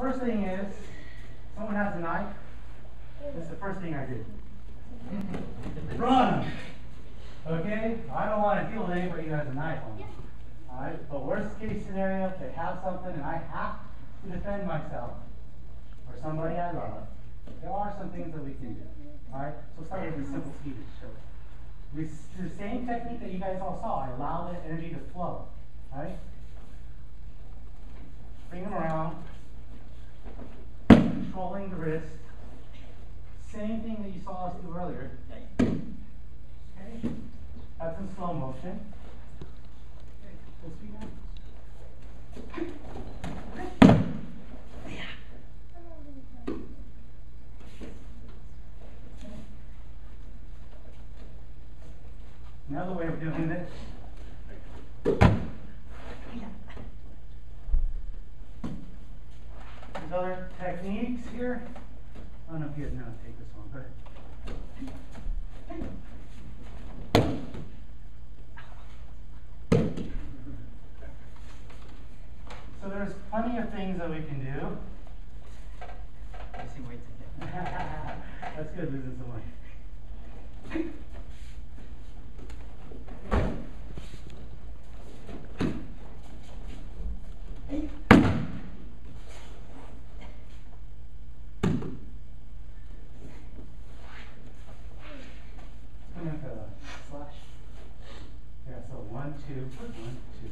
first thing is, someone has a knife. This is the first thing I do. Run! Okay? I don't want to deal with anybody who has a knife on them. Alright? But worst case scenario, if they have something and I have to defend myself, or somebody I love, there are some things that we can do. Alright? So start with a simple show. We, the same technique that you guys all saw, I allow the energy to flow. Alright? Same thing that you saw us do earlier. Okay? That's in slow motion. Okay, full speed now. Another way of doing this. There's other techniques here. I don't know if you guys know how to take this one, but. So there's plenty of things that we can do. Missing weights again. That's good losing some weight. Come in for the slash. Yeah, so one, two, one, two.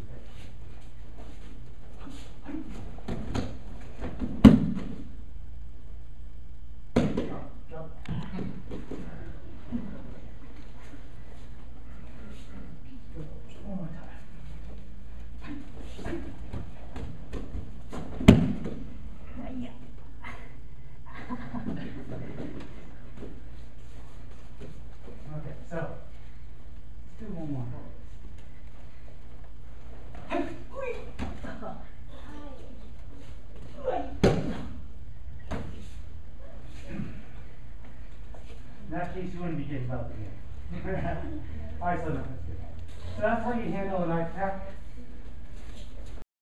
Drop, drop. Good. One more time. Okay, so let's do one more. In that case, you wouldn't be getting up again. All right, so that's good. So that's how you handle a knife attack.